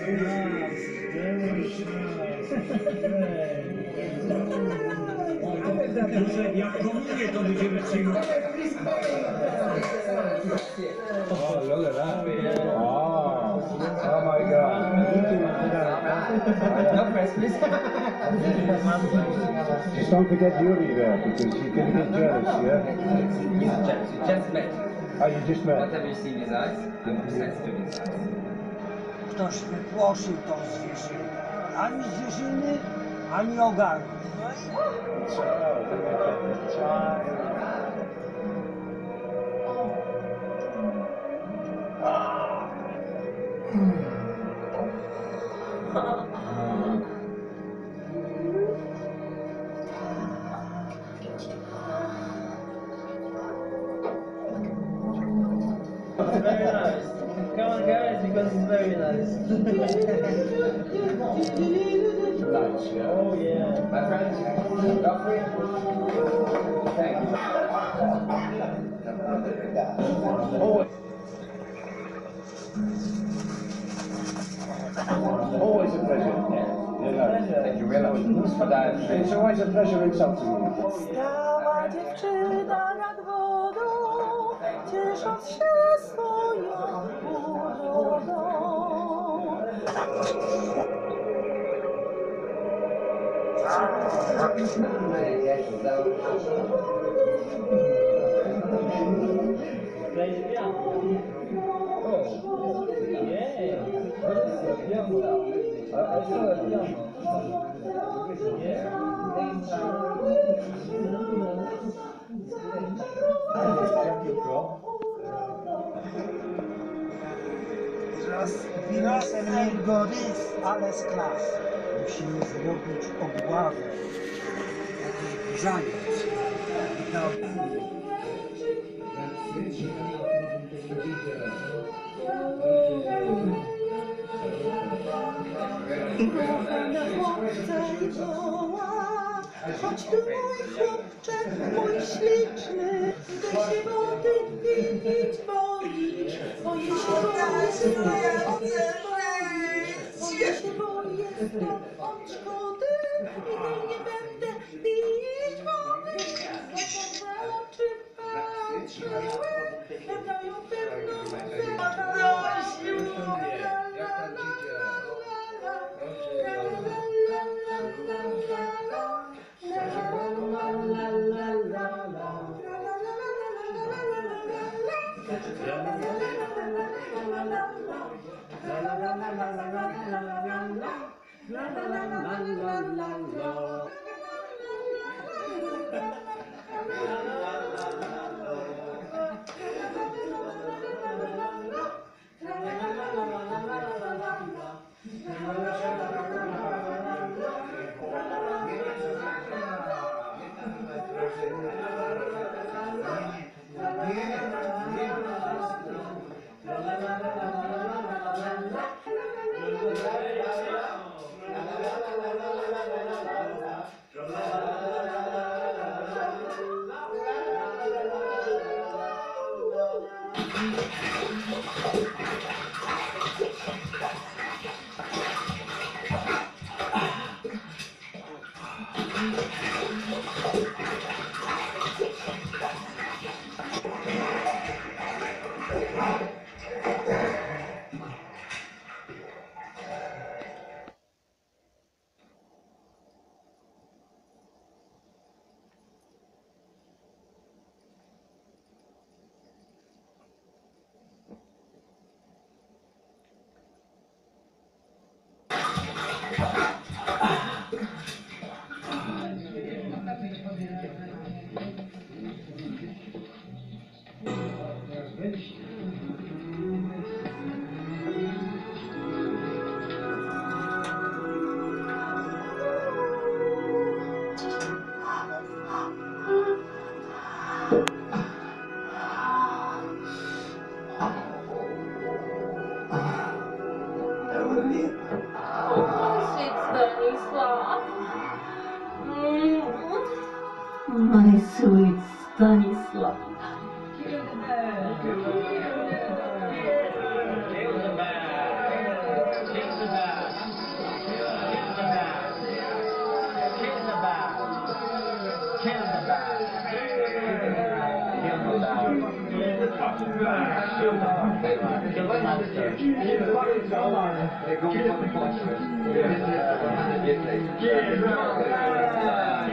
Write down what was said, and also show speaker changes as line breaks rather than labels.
na Jak go to będziemy
przyjmować.
Oh,
look at that. Oh, oh my God.
No press, please.
Just don't forget Yuri there because you're going to get jealous, yeah?
Just, just met.
Oh, you just What met?
have you seen his eyes? I'm obsessed with his eyes.
Ktoś wypłoszył tą zwierzynę. Ani zwierzyny, ani ogarnął.
Very nice. Come on, guys, because it's very nice.
Nice, yeah? oh,
yeah.
My friend, Godfrey. Thank you. Always,
always a pleasure. Yeah. You know.
Thank
you very much for that. It's
always a pleasure insulting you.
Oh, Stała
dziewczyna nad wodą, ciesząc się swoją
wirasem jego rys, ale z klas. Musimy zrobić obławę. I to
Kochane
chłopcze
i
chodź tu mój chłopcze,
mój śliczny, ty się wody pić boisz, boję się, boję się, boję się, boję stąd od szkody la la la la la
My sweet Stanislav.
Kill the bear! Kill the bear!
Kill
the bear! Kill the bear! Kill the bear! Kill the bear!
Kill the monster! Kill the
fucking dollar!
They're going for the fortress. This is the place. Kill the bear!